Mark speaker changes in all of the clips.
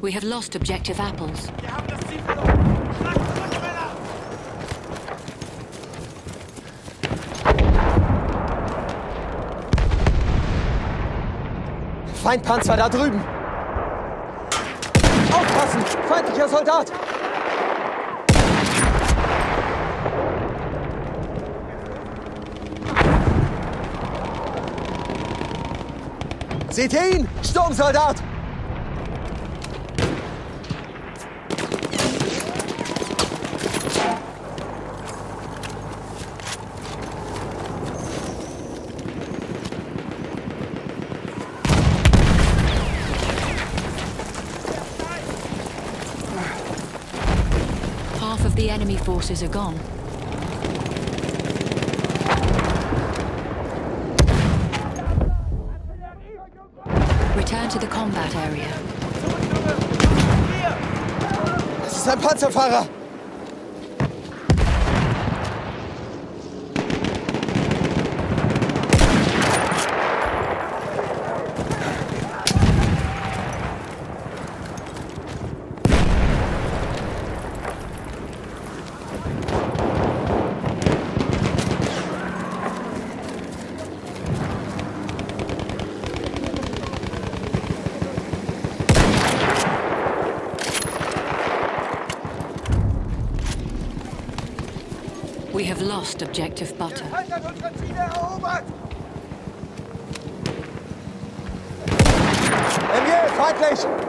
Speaker 1: We have lost objective apples.
Speaker 2: Wir haben das Ziel verloren. Schlag zurück, Männer!
Speaker 3: Feindpanzer da drüben! Aufpassen! Feindlicher Soldat! Ihr ihn? Sturmsoldat!
Speaker 1: Half of the enemy forces are gone. Area.
Speaker 3: Das ist ein Panzerfahrer!
Speaker 1: Have lost objective butter.
Speaker 3: Feindlich!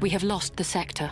Speaker 1: We have lost the sector.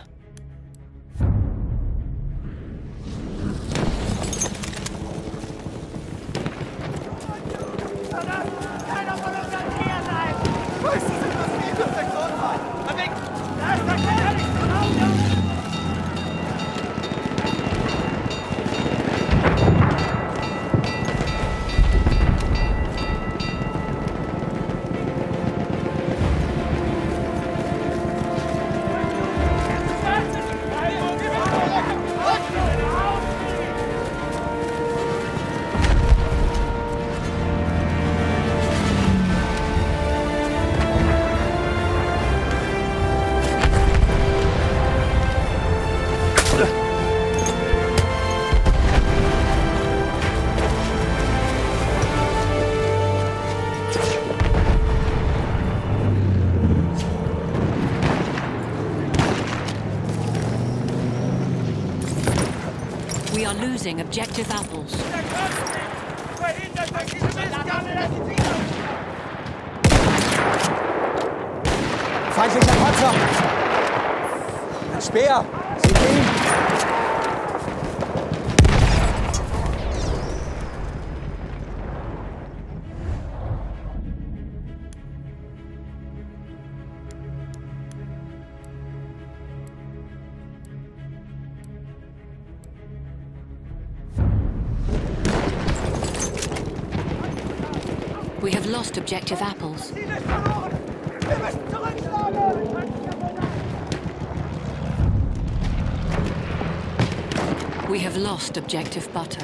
Speaker 1: Objective apples.
Speaker 3: Feindlicher Panzer! Speer!
Speaker 1: We have lost objective apples. We have lost objective butter.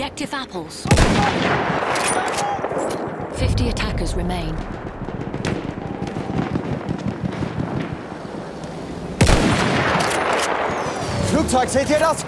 Speaker 1: Objective apples. 50 attackers remain.
Speaker 3: Flugzeug, seht ihr das?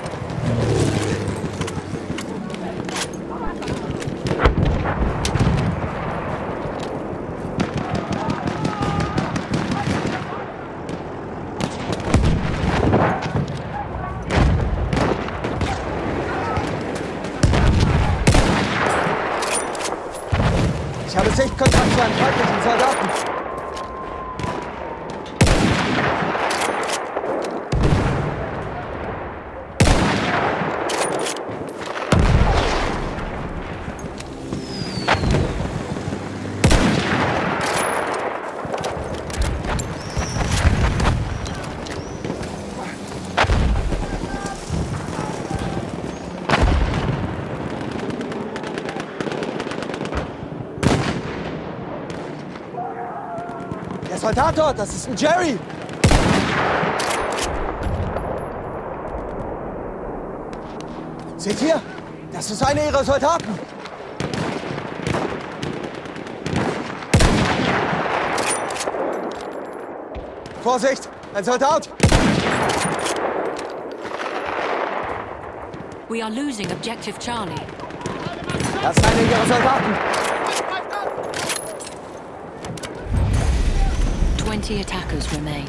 Speaker 3: Der Soldat dort, das ist ein Jerry. Seht ihr? Das ist einer ihrer Soldaten. Vorsicht, ein Soldat.
Speaker 1: We are losing objective Charlie.
Speaker 3: Das ist einer ihrer Soldaten.
Speaker 1: 20 attackers remain.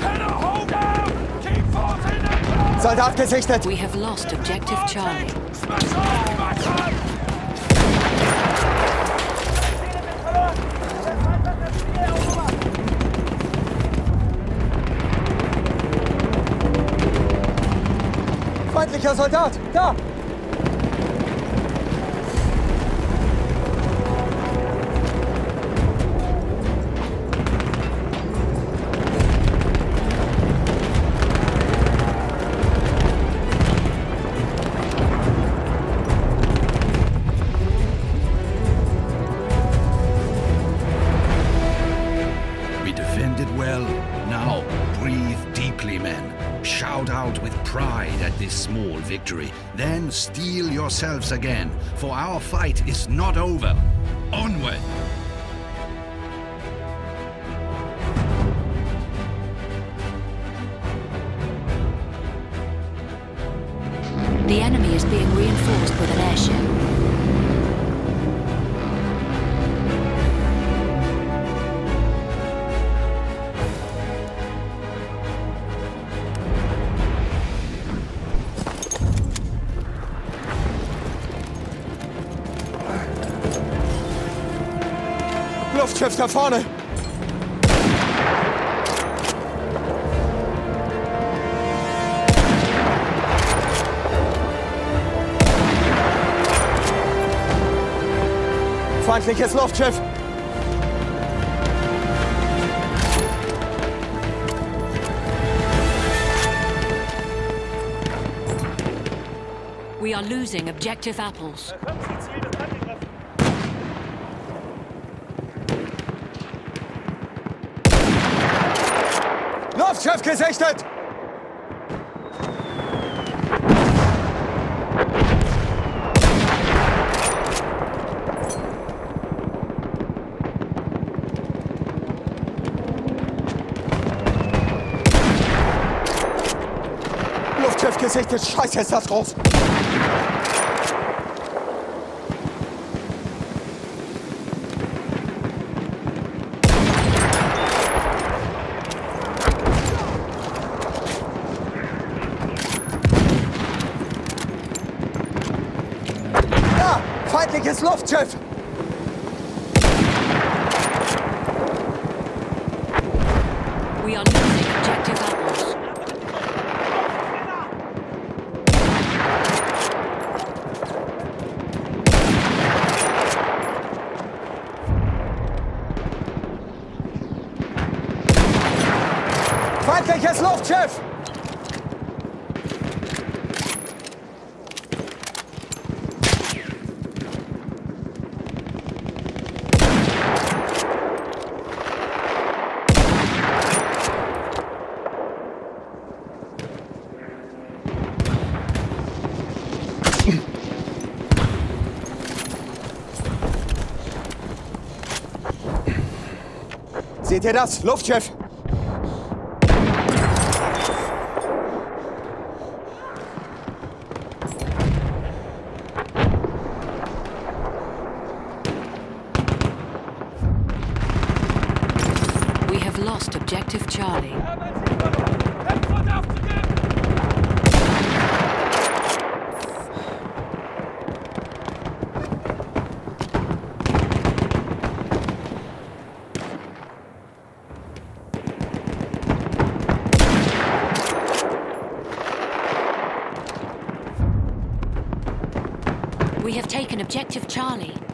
Speaker 2: Männer, hold down! Keep forcing the close!
Speaker 3: Soldat gesichtet.
Speaker 1: We have lost objective Charlie.
Speaker 2: Smash on! Smash!
Speaker 3: Feindlicher Soldat. Da.
Speaker 4: We defended well. Now, breathe deeply, men. Shout out with pride at this small victory. Then steel yourselves again, for our fight is not over. Onward!
Speaker 1: The enemy is being reinforced with an
Speaker 3: da vorne. Feindliches Luftschiff.
Speaker 1: We are losing objective apples.
Speaker 3: Scharfschaft gesichtet! Luftschiff gesichtet, scheiße, ist das drauf! Feindliches
Speaker 1: Seht ihr das? Luftschiff!
Speaker 5: Objective Charlie.